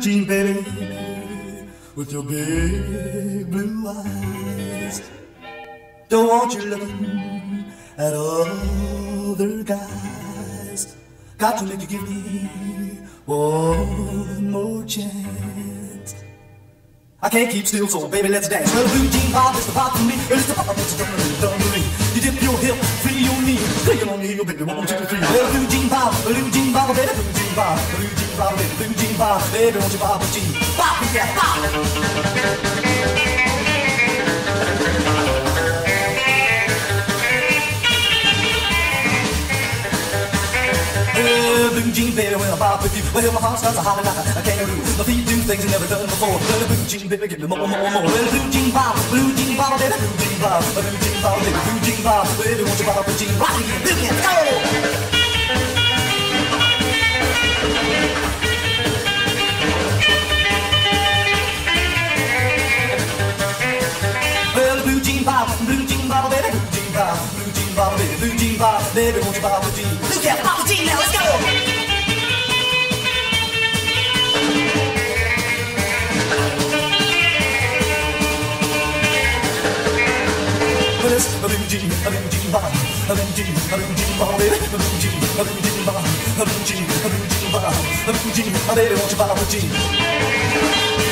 jean, baby, with your big blue eyes. Don't want you looking at other guys. Got to make you give me one more chance. I can't keep still, so baby, let's dance. Well, blue jean bop is the pop for me. It's the pop that's the dungaree. You dip your hip, free your knee. Take it on the heel, baby, one, two, three. Well, the blue jean baby, blue jean bop, baby, won't you pop a jean? Pop, yeah, pop. Blue jean baby, when I pop with you, well, my heart starts a hopping like a, kangaroo. My feet do things I've never done before. Blue jean baby, give me more, more, more. Well, blue jean bop, blue jean bop, baby, blue jean bop, blue jean bop, baby, blue jean bop, baby, won't you pop a jean? Again, blue go! Baby, won't you pop a jean? Blue cat, pop a jean now, let's go! It's a blue jean, a blue jean bop, a blue jean, a blue jean bop, baby, a jean, a jean pop, a blue jean, a blue jean bop, a blue jean, a baby, won't you pop a jean?